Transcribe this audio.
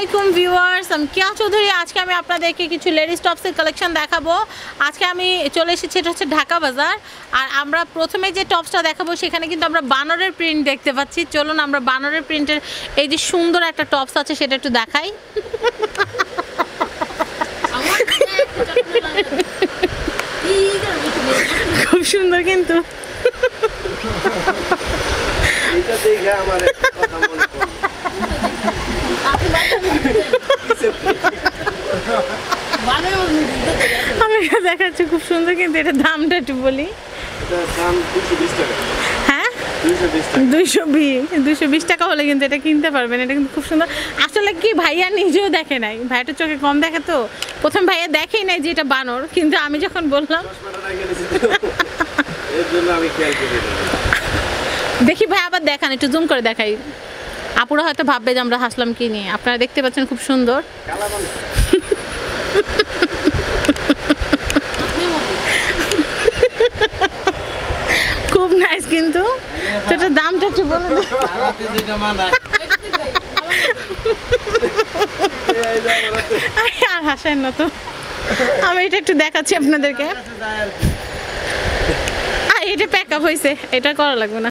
আলাইকুম ভিউয়ার্স আমি কিয়া চৌধুরী। আজকে আমি আপনাদেরকে কিছু লেডিস টপসের কালেকশন দেখাবো। আজকে আমি চলে এসেছি এটা হচ্ছে ঢাকা বাজার। আর আমরা প্রথমে যে টপসটা দেখাবো সেখানে কিন্তু আমরা বানরের প্রিন্ট দেখতে পাচ্ছি। চলুন আমরা বানরের প্রিন্টের এই যে সুন্দর একটা টপস আছে সেটা একটু দেখাই। খুব সুন্দর কিন্তু এটা দেখে আমার একটা কথা মনে পড়ল। দেখাচ্ছি খুব সুন্দর কিন্তু এটা দামটা একটু বলি। এটার দাম 220 টাকা। হ্যাঁ? 220 দুইশো বিশ দুইশো বিশ টাকা হলে কিন্তু এটা কিনতে পারবেন এটা কিন্তু খুব সুন্দর। আসলে কি ভাইয়া নিজেও দেখে নাই। চোখে কম দেখে তো। প্রথম ভাইয়া দেখেই নাই যে এটা বানর কিন্তু আমি যখন বললাম। দেখি ভাই আবার দেখান একটু জুম করে দেখাই। আপুরা হয়তো ভাববে যে আমরা হাসলাম কি নিয়ে। আপনারা দেখতে পাচ্ছেন খুব সুন্দর কালা বানর। খুব নাইস কিন্তু? তো দামটা একটু বলে আরে, হাসেন না তো। আমি এটা একটু দেখাচ্ছি আপনাদেরকে। এটা প্যাক আপ হয়েছে এটা করা লাগবে না।